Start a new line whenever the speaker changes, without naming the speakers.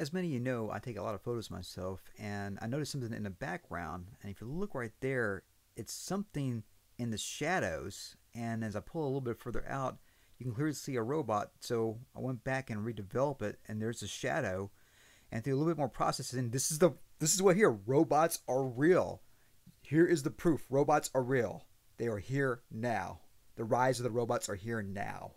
As many of you know, I take a lot of photos myself, and I noticed something in the background. And if you look right there, it's something in the shadows. And as I pull a little bit further out, you can clearly see a robot. So I went back and redeveloped it, and there's a shadow. And through a little bit more processing, this is the this is what here robots are real. Here is the proof: robots are real. They are here now. The rise of the robots are here now.